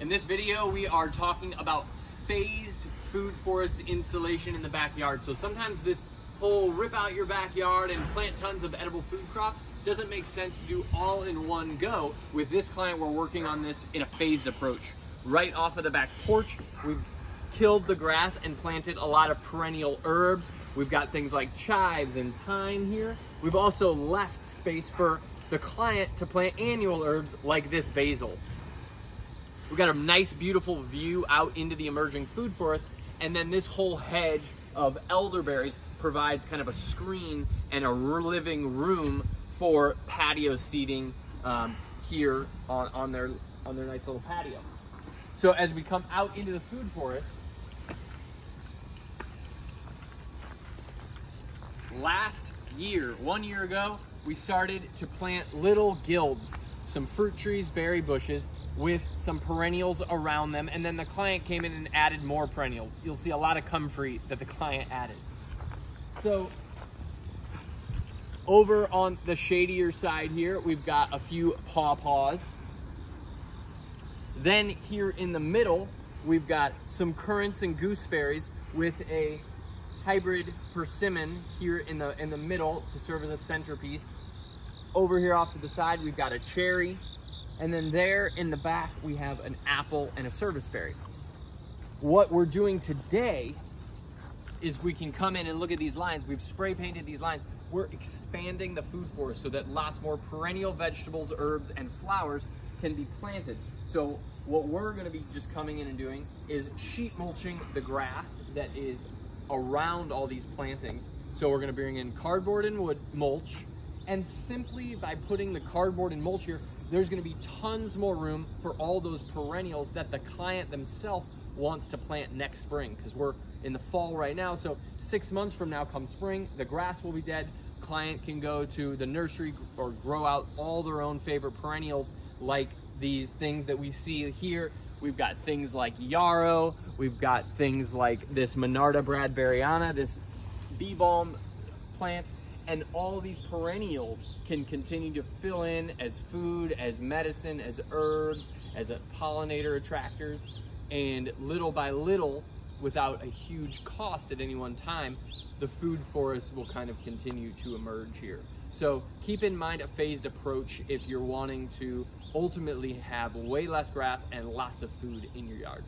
In this video, we are talking about phased food forest installation in the backyard. So sometimes this whole rip out your backyard and plant tons of edible food crops doesn't make sense to do all in one go. With this client, we're working on this in a phased approach. Right off of the back porch, we've killed the grass and planted a lot of perennial herbs. We've got things like chives and thyme here. We've also left space for the client to plant annual herbs like this basil. We've got a nice, beautiful view out into the emerging food forest, and then this whole hedge of elderberries provides kind of a screen and a living room for patio seating um, here on, on, their, on their nice little patio. So as we come out into the food forest, last year, one year ago, we started to plant little guilds, some fruit trees, berry bushes, with some perennials around them. And then the client came in and added more perennials. You'll see a lot of comfrey that the client added. So over on the shadier side here, we've got a few pawpaws. Then here in the middle, we've got some currants and gooseberries with a hybrid persimmon here in the in the middle to serve as a centerpiece. Over here off to the side, we've got a cherry and then there in the back, we have an apple and a serviceberry. What we're doing today is we can come in and look at these lines. We've spray painted these lines. We're expanding the food forest so that lots more perennial vegetables, herbs, and flowers can be planted. So what we're gonna be just coming in and doing is sheet mulching the grass that is around all these plantings. So we're gonna bring in cardboard and wood mulch, and simply by putting the cardboard and mulch here, there's gonna be tons more room for all those perennials that the client themselves wants to plant next spring because we're in the fall right now. So six months from now come spring, the grass will be dead. Client can go to the nursery or grow out all their own favorite perennials like these things that we see here. We've got things like yarrow. We've got things like this Monarda bradburyana, this bee balm plant and all these perennials can continue to fill in as food, as medicine, as herbs, as pollinator attractors, and little by little, without a huge cost at any one time, the food forest will kind of continue to emerge here. So keep in mind a phased approach if you're wanting to ultimately have way less grass and lots of food in your yard.